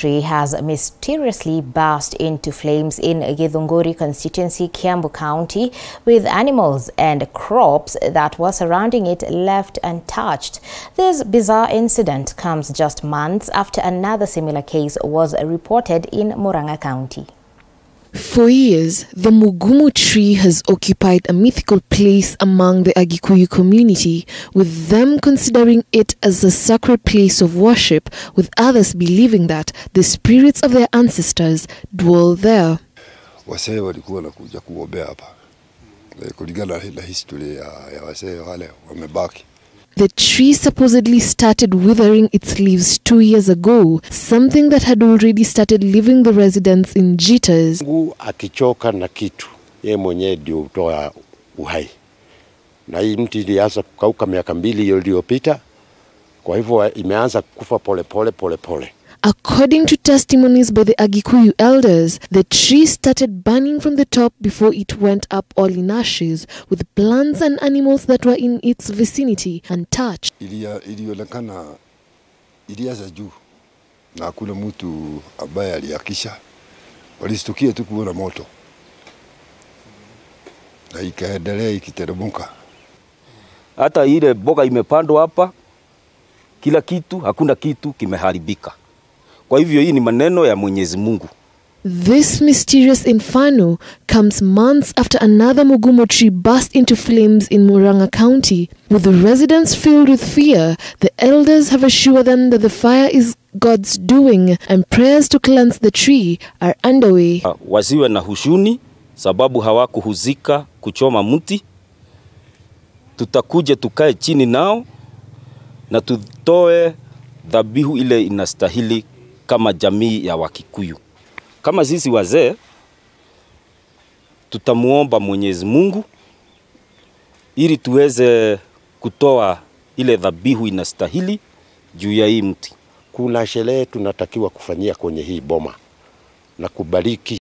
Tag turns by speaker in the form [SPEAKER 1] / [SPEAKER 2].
[SPEAKER 1] tree has mysteriously burst into flames in Githunguri constituency, Kiambu County, with animals and crops that were surrounding it left untouched. This bizarre incident comes just months after another similar case was reported in Muranga County.
[SPEAKER 2] For years, the Mugumu tree has occupied a mythical place among the Agikuyu community, with them considering it as a sacred place of worship, with others believing that the spirits of their ancestors dwell there.
[SPEAKER 3] Wasee walikuwa kuombea hapa Eh, kulingana na ya wasee wale wamebaki.
[SPEAKER 2] The tree supposedly started withering its leaves two years ago, something that had already started leaving the residents in jitters.
[SPEAKER 4] Mungu akichoka na kitu, yeye mwenyewe ndio utoa uhai, na hii mti ilianza kukauka miaka mbili iliyopita. Kwa hivyo imeanza kufa polepole polepole pole.
[SPEAKER 2] According to testimonies by the Agikuyu elders, the tree started burning from the top before it went up all in ashes, with plants and animals that were in its vicinity untouched.
[SPEAKER 3] Ilia- Ilionekana ilianza juu na hakuna mtu ambaye aliakisha, walistukia tu kuona moto na ikaendelea ikiteremuka.
[SPEAKER 5] hata ile boga imepandwa hapa, kila kitu, hakuna kitu kimeharibika. Kwa hivyo hii ni maneno ya Mwenyezi Mungu.
[SPEAKER 2] This mysterious inferno comes months after another Mugumo tree burst into flames in Muranga County. With the residents filled with fear, the elders have assured them that the fire is God's doing and prayers to cleanse the tree are underway.
[SPEAKER 5] uh, Wasiwe na hushuni sababu hawakuhuzika kuchoma mti. Tutakuja tukae chini nao na tutoe dhabihu ile inastahili kama jamii ya Wakikuyu. Kama sisi wazee tutamuomba Mwenyezi Mungu ili tuweze kutoa ile dhabihu inastahili juu ya hii mti.
[SPEAKER 4] Kuna sherehe tunatakiwa kufanyia kwenye hii boma na kubariki